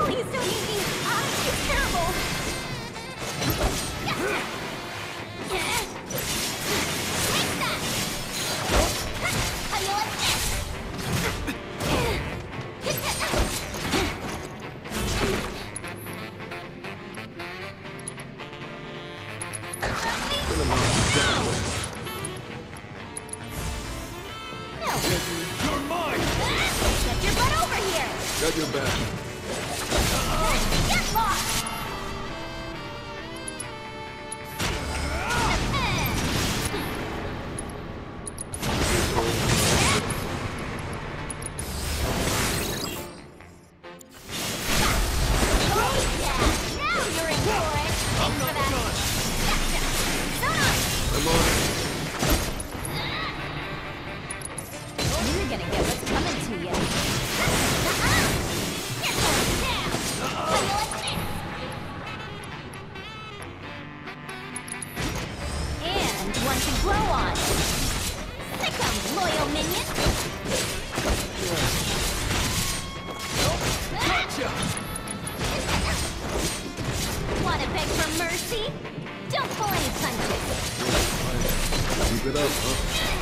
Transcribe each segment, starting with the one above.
Please don't eat me! Ah, it's terrible! Take that! Ah! Your butt over here! Got your back. Get lost! Keep it up, huh?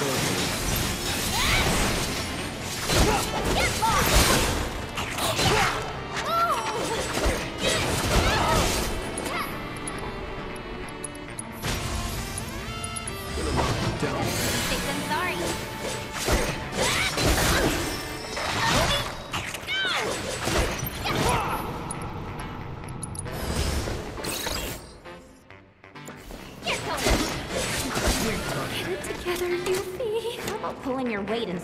Let's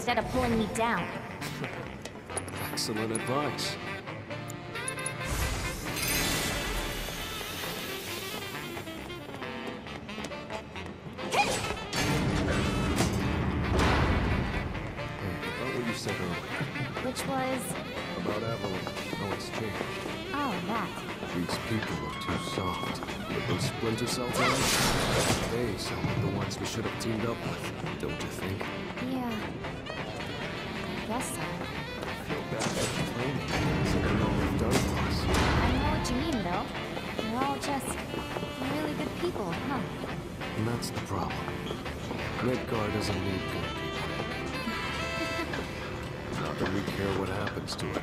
instead of pulling me down? Excellent advice. Hey, about you said Which was... about Avalanche, how it's changed. Oh, that. These people are too soft. With those splinter cell tanks, they sound like the ones we should have teamed up with, don't you think? Yeah. I guess so. I feel bad for complaining, considering all we've done for us. I know what you mean, though. You're all just really good people, huh? And that's the problem. Midgar doesn't need good people. Not that we care what happens to it.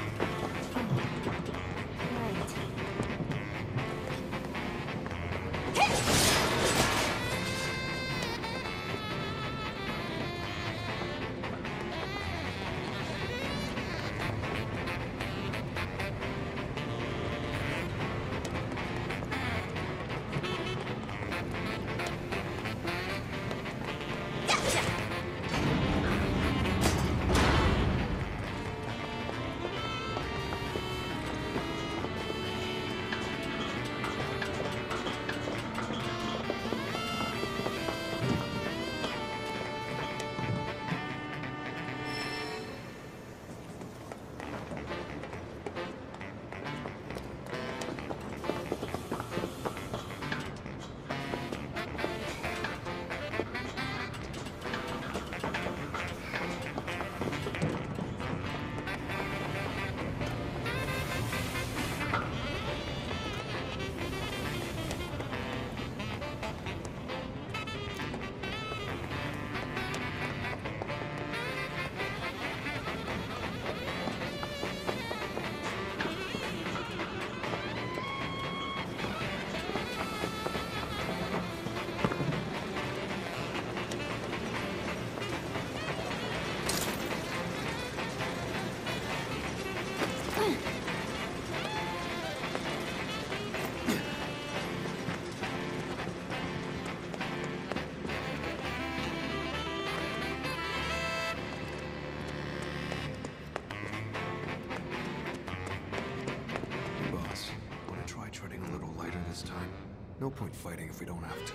No point fighting if we don't have to.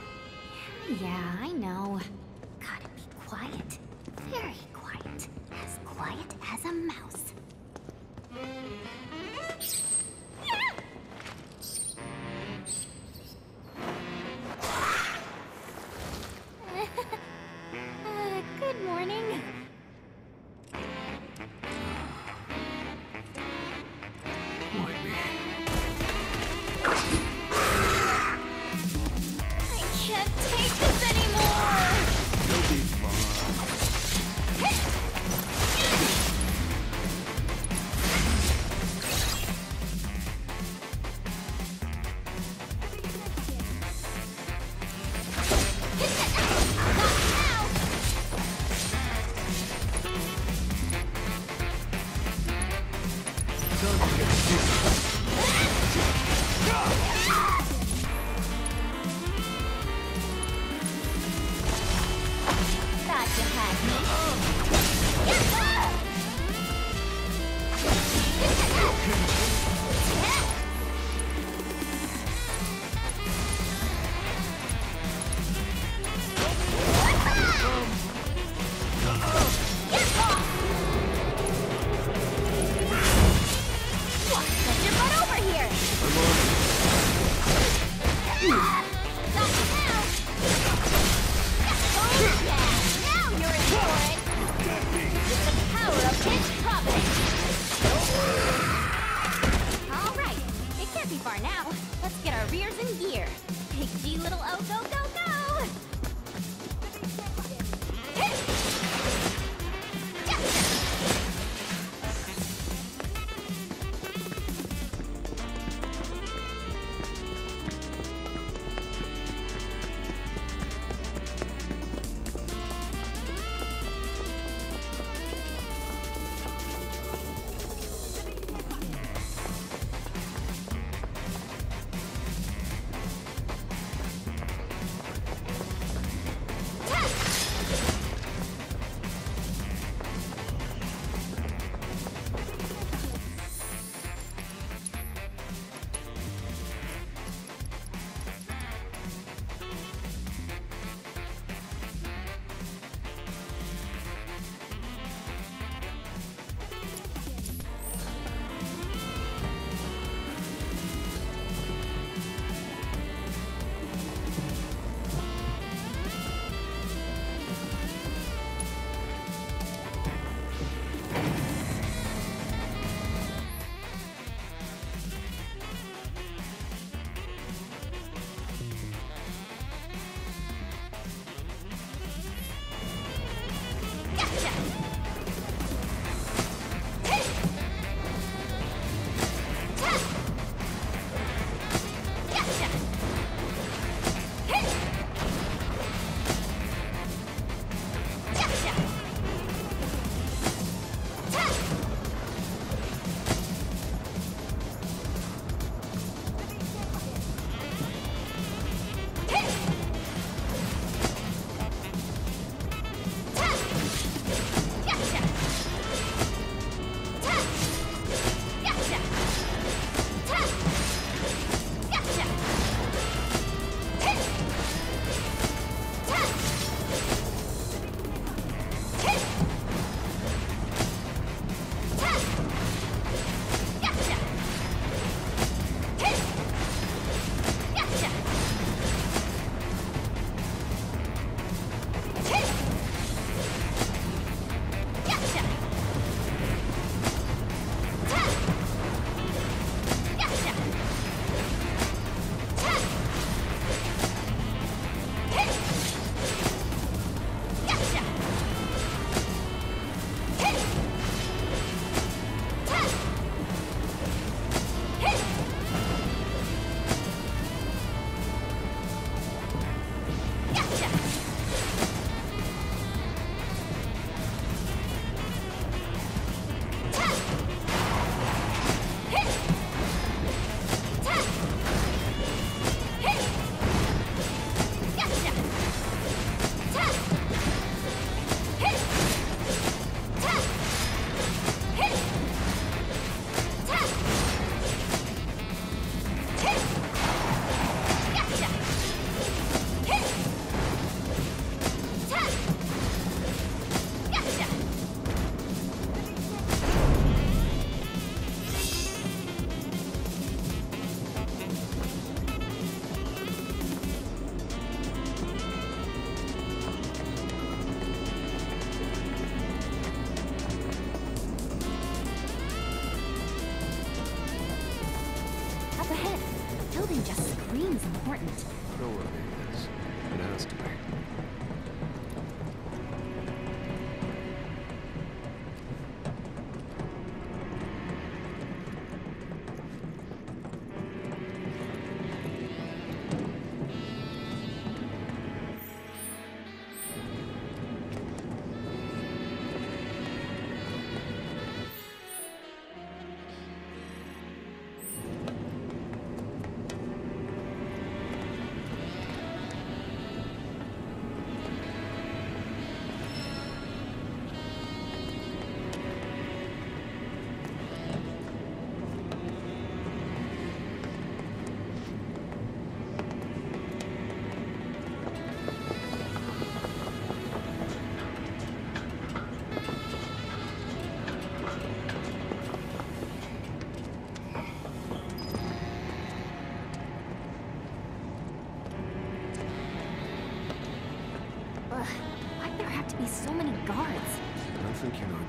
Yeah, I know. Important.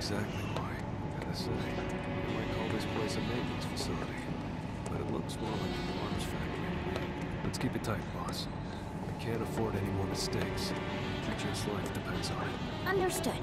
Exactly why. Gotta say, you might call this place a maintenance facility. But it looks more like an arms factory to me. Let's keep it tight, boss. We can't afford any more mistakes. Future's life depends on it. Understood.